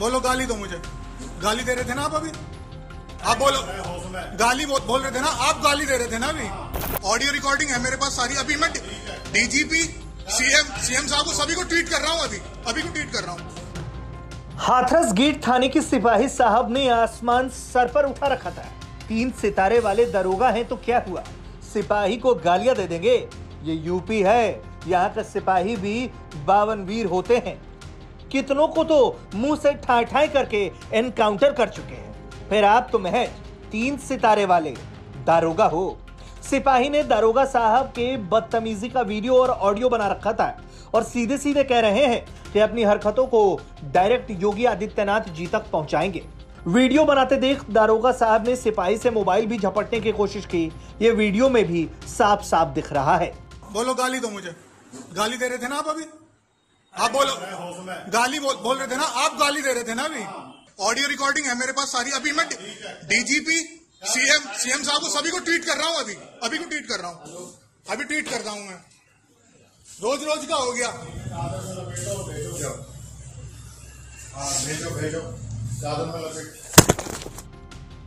बोलो गाली दो मुझे। गाली दे रहे थे ना आप अभी? आप बोलो। गाली बोल, बोल रहे थे ना? आप गाली दे रहे थे ना अभी? ऑडियो रिकॉर्डिंग है मेरे पास सारी। अभी मैं डीजीपी सीएम सीएम साहब को सभी को ट्वीट कर रहा हूँ अभी। अभी को ट्वीट कर रहा हूँ। हाथरस गेट थाने के सिपाही साहब ने आसमान सर पर उठा रखा था। तीन सितारे वाले दरोगा हैं तो क्या हुआ? सिपाही को गालियाँ दे देंगे। ये यूपी है। यहाँ का सिपाही भी बावन वीर होते हैं। कितनों को तो मुँह से ठाई ठाई करके एनकाउंटर कर चुके हैं। फिर आप तो महज तीन सितारे वाले दारोगा हो। सिपाही ने दारोगा साहब के बदतमीजी का वीडियो और ऑडियो बना रखा था और सीधे सीधे कह रहे हैं कि अपनी हरकतों को डायरेक्ट योगी आदित्यनाथ जी तक पहुंचाएँगे। वीडियो बनाते देख दारोगा साहब ने सिपाही से मोबाइल भी झपटने की कोशिश की। ये वीडियो में भी साफ़ साफ़ दिख रहा है। बोलो गाली दो मुझे। गाली दे रहे थे ना आप अभी? आप बोलो। गाली बोल, बोल रहे थे ना? आप गाली दे रहे थे ना अभी? ऑडियो रिकॉर्डिंग है मेरे पास सारी। अभी मैं डीजीपी सीएम सीएम साहब को सभी को ट्वीट कर रहा हूँ अभी। अभी को ट्वीट कर रहा हूँ। अभी ट्वीट करता हूँ मैं। रोज रोज का हो गया। भेजो भेजो। चादर में लपेट।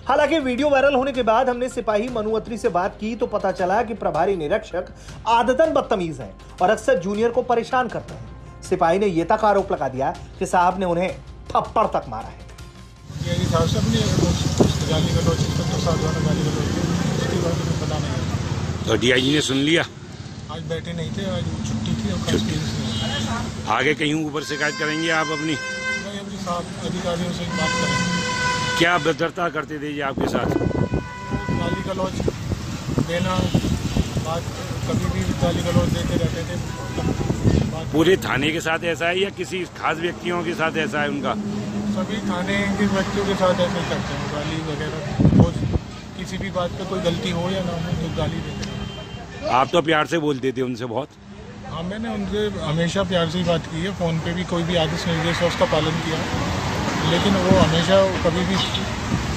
हालाँकि वीडियो वायरल होने के बाद हमने सिपाही मनु अत्री से बात की तो पता चला कि प्रभारी निरीक्षक आदतन बदतमीज है और अक्सर जूनियर को परेशान करते हैं। सिपाही ने यह तक आरोप लगा दिया कि साहब ने उन्हें थप्पड़ तक मारा है। की नहीं तो डीआईजी ने सुन लिया? आज बैठे नहीं थे आज छुट्टी थी और केस आगे कहीं ऊपर शिकायत करेंगे आप अपनी? अधिकारियों से बात करेंगे। क्या भद्रता करते थे ये आपके साथ? गाली गलौज देना बात कभी भी गाली गलौज देते रहते थे पूरे थाने के साथ ऐसा है या किसी खास व्यक्तियों के साथ ऐसा है उनका? सभी थाने के व्यक्तियों के साथ ऐसे करते हैं। गाली वगैरह किसी भी बात पे कोई गलती हो या ना हो तो गाली देते हैं। आप तो प्यार से बोलते थे उनसे बहुत। हाँ मैंने उनसे हमेशा प्यार से ही बात की है। फ़ोन पे भी कोई भी आदेश निर्देश है उसका पालन किया लेकिन वो हमेशा कभी भी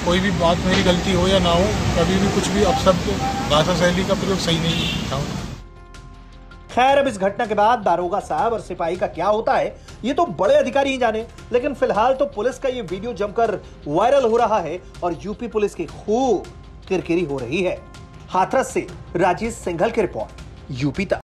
कोई भी बात मेरी गलती हो या ना हो कभी भी कुछ भी अपशब्द भाषा शैली का प्रयोग सही नहीं था। खैर, अब इस घटना के बाद दारोगा साहब और सिपाही का क्या होता है, ये तो बड़े अधिकारी ही जाने। लेकिन फ़िलहाल तो पुलिस का ये वीडियो जमकर वायरल हो रहा है और यूपी पुलिस की खूब किरकिरी हो रही है। हाथरस से राजेश सिंघल की रिपोर्ट, यूपी तक।